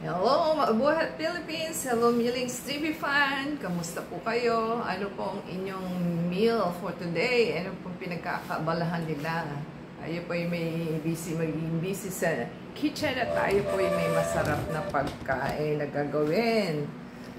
Hello, Mabuhat Philippines! Hello, Millings TV fan! Kamusta po kayo? Ano po ang inyong meal for today? Ano pong pinagkakabalahan nila? Tayo po ay may busy, magiging busy sa kitchen at tayo po ay may masarap na pagkain na gagawin.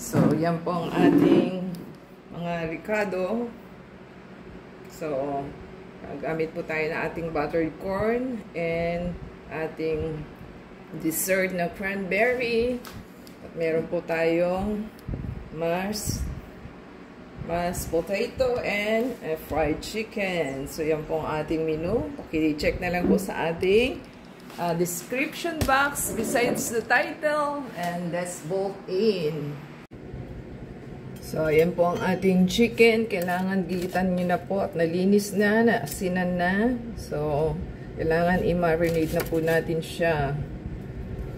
So, yan po ang ating mga ricado. So, gamit po tayo na ating buttered corn and ating dessert na cranberry. At meron po tayong mas mas potato and a fried chicken. So, yan po ang ating menu. Paki-check na lang po sa ating uh, description box besides the title. And let's bolt in. So, ayan po ang ating chicken. Kailangan gigitan nyo na po at nalinis na, naasinan na. So, kailangan i-marinate na po natin siya.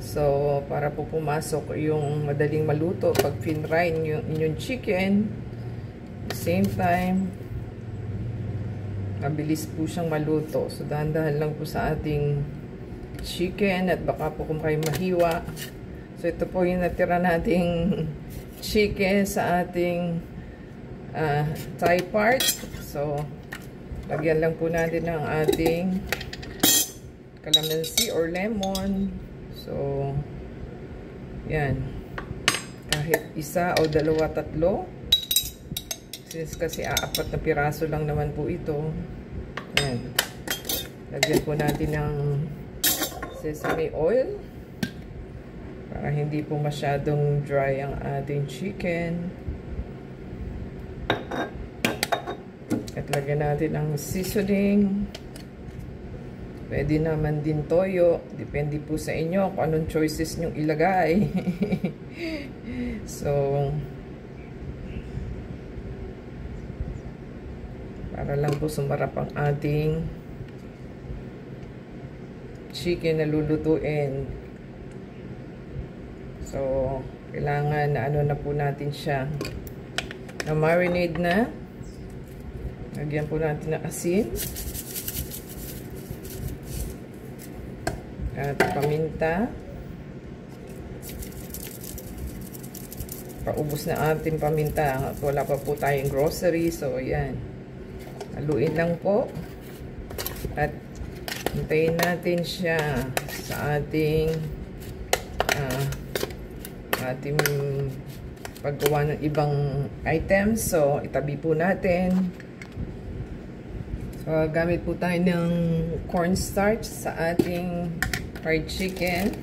So, para po pumasok yung madaling maluto pag fin-fry yung inyong chicken, same time, mabilis po siyang maluto. So, dahan-dahan lang po sa ating chicken at baka po kung kayo mahiwa. So, ito po yung natira nating chicken sa ating uh, thigh part. So, lagyan lang po natin ng ating calamansi or lemon. So, yan. Kahit isa o dalawa, tatlo. Since kasi aapat na piraso lang naman po ito. Yan. Lagyan po natin ng sesame oil. Para hindi po masyadong dry ang ating chicken. At lagyan natin ng seasoning. Pwede naman din toyo. Depende po sa inyo kung anong choices nyong ilagay. so, para lang po sumarap ang ating chicken na lulutuin. So, kailangan na ano na po natin siya. Na marinade na. Lagyan po natin ng asin. At paminta. Paubos na ating paminta. Wala pa po tayong grocery. So, ayan. Haluin lang po. At hintayin natin siya sa ating uh, ating paggawa ng ibang items. So, itabi po natin. So, gamit po tayo ng cornstarch sa ating fried chicken.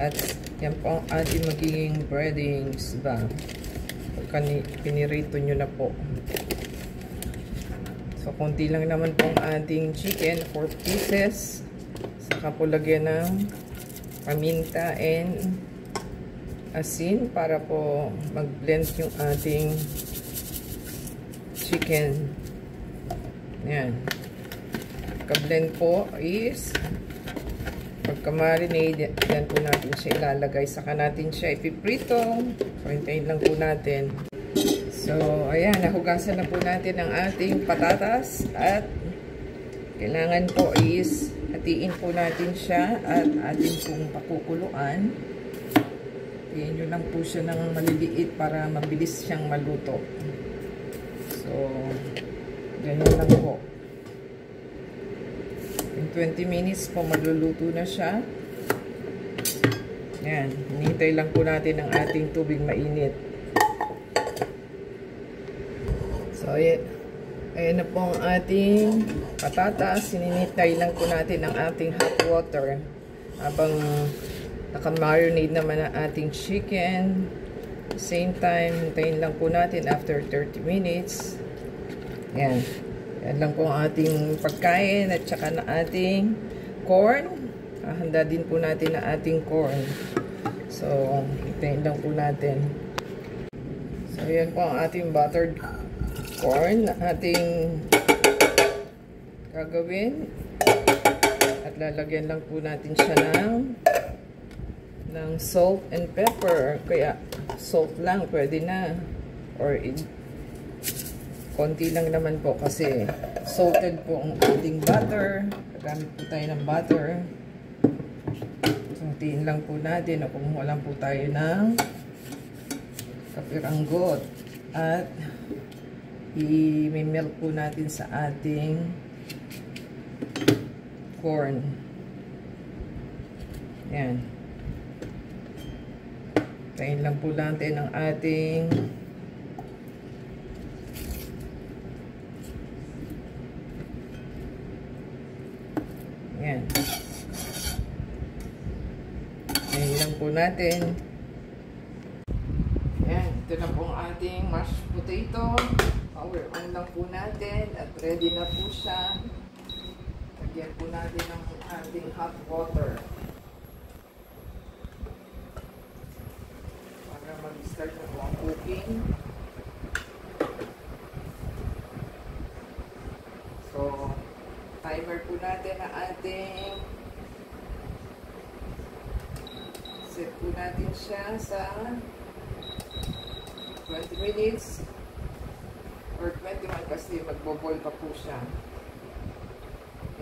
At yan po ang ating magiging breadings ba. Pagka pinirito nyo na po. So, konti lang naman po ang ating chicken. 4 pieces. Saka po lagyan ng paminta and asin para po mag-blend yung ating chicken. Yan. Ka-blend po is Pagka-marinade, yan po natin siya ilalagay. Saka natin siya ipiprito. So, lang po natin. So, ayan, nahugasan na po natin ang ating patatas. At kailangan po is hatiin po natin siya at ating pong pakukuluan. Hatiin nyo lang po siya ng maliliit para mabilis siyang maluto. So, ganyan lang po. In 20 minutes po magluluto na siya. Yan. Hinihintay lang po natin ang ating tubig mainit. So, ayan. Ayan na po ang ating patatas. Sininitay lang po natin ang ating hot water. Habang nakamarinate naman ang ating chicken. Same time, hintayin lang po natin after 30 minutes. Yan. Yan lang po ang ating pagkain at saka na ating corn. Handa din po natin na ating corn. So, itayin lang po natin. So, yan po ang ating buttered corn na ating gagawin. At lalagyan lang po natin siya ng ng salt and pepper. Kaya, salt lang, pwede na. Or, konti lang naman po kasi salted po ang ating butter. Gagamit po tayo ng butter. Suntiin lang po natin o kumuha lang po tayo ng kapiranggot. At i-melt po natin sa ating corn. Yan. Tayin lang po natin ang ating Yan. Tayin lang po natin. Yan. Ito na po ang ating mashed potato. Power on lang po natin at ready na po siya. Lagyan po natin ang ating hot water. Para mag-start na po ang cooking. So, timer po natin ang ating set po natin siya sa 20 minutes or 21 kasi magbo-boil pa po siya.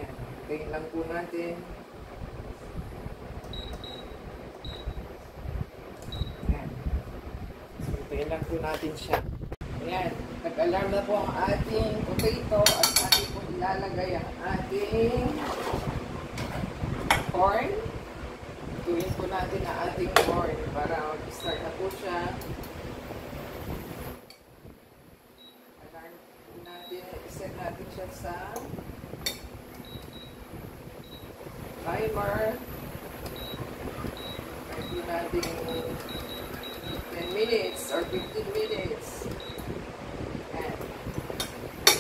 Yan. Tingin lang po natin. Yan. So, tingin lang po natin siya. Ayan. Nag-alarm na po ang ating potato at ating po ilalagay ang ating corn. Tuwin po natin ang ating corn para mag-start na po siya. Alarm po natin. Iset natin siya sa timer. Maybe natin 10 minutes or 15 minutes. And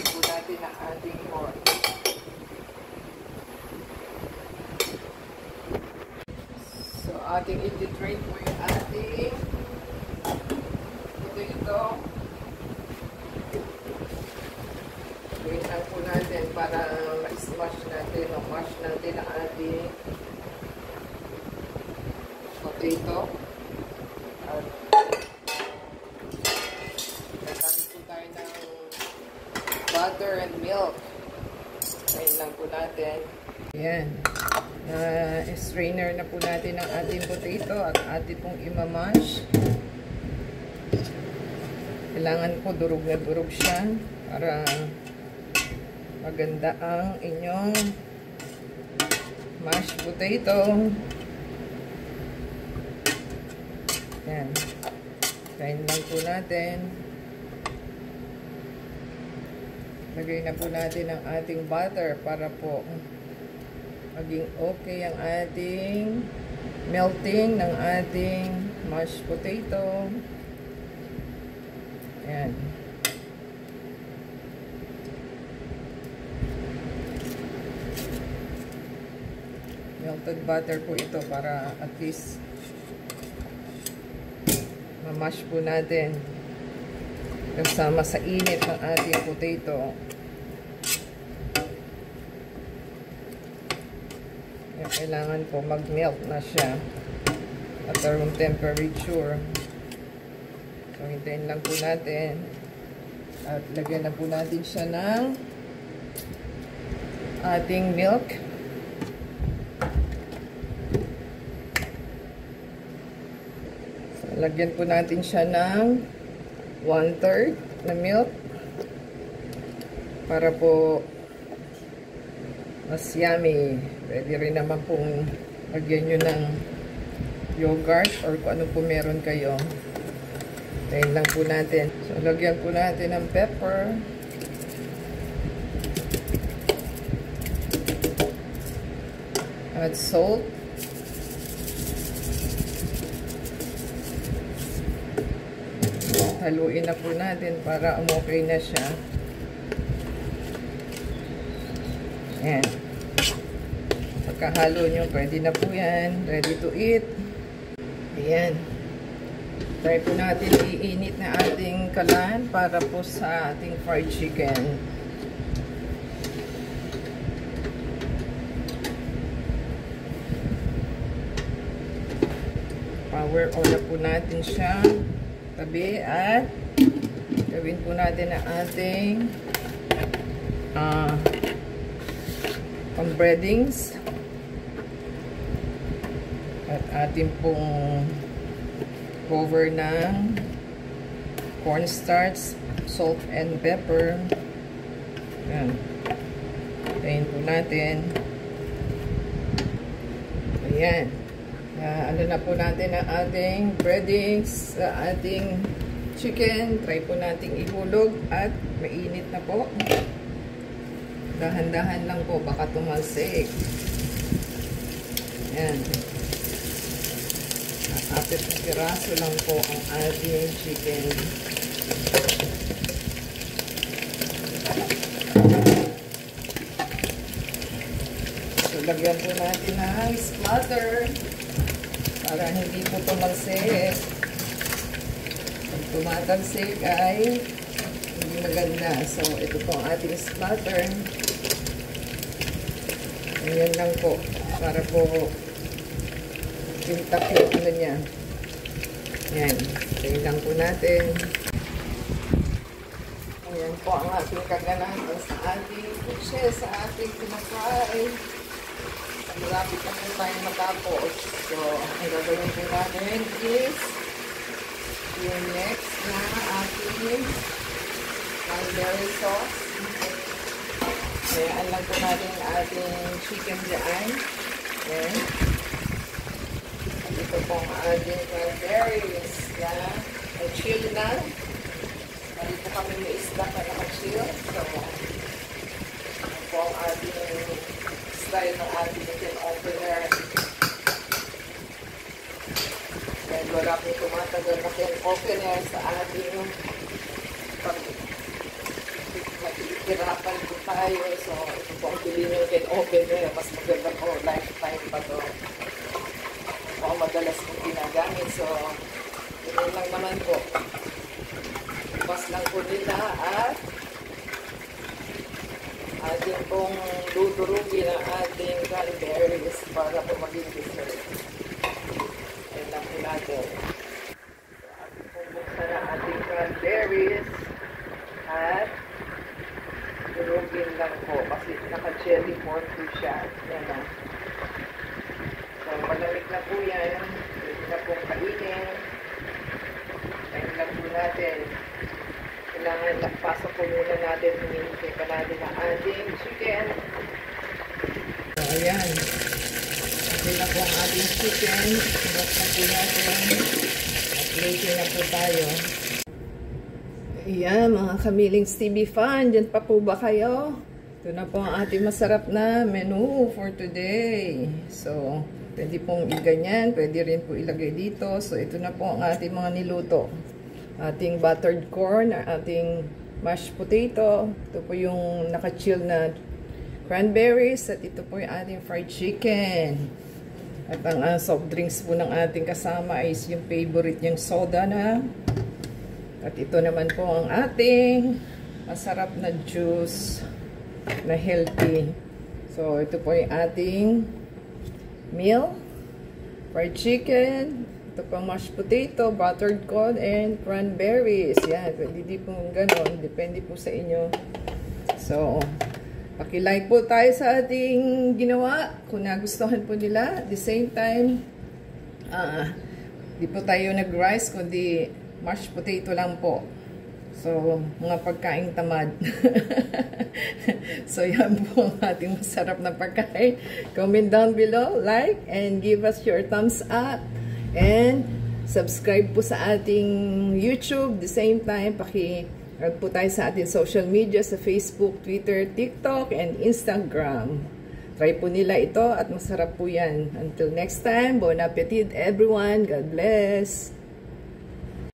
po natin ang ating corn. So, ating i-drain po yung ating potato. Drain lang po natin para ma-smash natin o mash natin ang ating potato. At nagkamit po tayo ng butter and milk. Drain lang po natin. Ayan. Uh, strainer na po natin ang ating potato at ating pong imamash. Kailangan po durog na durog siya para maganda ang inyong mashed potato. Yan. Kain lang po natin. Lagay na po natin ang ating butter para po maging okay ang ating melting ng ating mashed potato. Ayan. Melted butter po ito para at least mamash po natin kasama sa init ng ating potato. Kaya kailangan po mag-melt na siya at room temperature. So, hintayin lang po natin. At lagyan na po natin siya ng ating milk. So, lagyan po natin siya ng one-third na milk para po mas yummy. Pwede rin naman pong lagyan nyo ng yogurt or kung ano po meron kayo. Tayin lang po natin. So, lagyan po natin ng pepper. At salt. Haluin na po natin para umokay na siya. Ayan. Pagkahalo nyo, pwede na po yan. Ready to eat. Ayan. Try po natin iinit na ating kalan para po sa ating fried chicken. Power on na po natin siya. Tabi at gawin po natin ang ating uh, pang breadings. At ating pong cover ng cornstarch, salt and pepper. Yan. Tayin po natin. Ayan. Uh, ano na po natin ang ating breadings sa ating chicken. Try po nating ihulog at mainit na po. Dahan-dahan lang po, baka tumalsik. Ayan. Apat na piraso lang po ang ating chicken. So, lagyan po natin ng splatter para hindi po tumalsik. Pag tumatalsik ay hindi maganda. So, ito po ang ating splatter. Ayan lang po. Para po yung ano niya. Ayan. Ayan lang po natin. Ayan po ang ating kaganahan sa ating pushe, sa ating pinakain. Malapit na po tayo matapos. So, ang gagawin po natin is yung next na ating cranberry sauce. Kaya lang po natin ating chicken dyan. Ayan. Ito po ang ating cranberries na chill na. Mali po kami may isda pa naka-chill. So, ito po ang ating style ng ating chicken opener. Then, wala po tumatagal na chicken opener sa ating pag nakikirapan po tayo. So, ito po ang pili ng chicken opener. Mas maganda po, lifetime pa to. Ito ang madalas kong ginagamit. So, yun lang naman po. Bukas lang po nila at ating pong dudurugin ang ating cranberries para po maging dessert. Ayun lang po natin. So, ating pong buksan ang ating cranberries at durugin lang po kasi naka-cherry pork po siya. Yan na. So, malamig na po yan. Pwede na pong kainin. Ayun lang po natin kailangan pasok po muna natin, hinihintay pa natin ang ating chicken. So, ayan. Okay na po ang ating chicken. Sinot na po natin. At later na po tayo. Ayan, mga kamilings TV fan. Diyan pa po ba kayo? Ito na po ang ating masarap na menu for today. So, pwede pong iganyan. Pwede rin po ilagay dito. So, ito na po ang ating mga niluto ating buttered corn, ating mashed potato. Ito po yung naka-chill na cranberries at ito po yung ating fried chicken. At ang uh, soft drinks po ng ating kasama is yung favorite niyang soda na. At ito naman po ang ating masarap na juice na healthy. So, ito po yung ating meal. Fried chicken, ito pang mashed potato, buttered corn, and cranberries. Yan, pwede di po ganon. Depende po sa inyo. So, pakilike po tayo sa ating ginawa. Kung nagustuhan po nila. At the same time, uh, di po tayo nag-rice, kundi mashed potato lang po. So, mga pagkain tamad. so, yan po ang ating masarap na pagkain. Comment down below, like, and give us your thumbs up. And, subscribe po sa ating YouTube. The same time, paki po tayo sa ating social media sa Facebook, Twitter, TikTok, and Instagram. Try po nila ito at masarap po yan. Until next time, bon appetit everyone. God bless.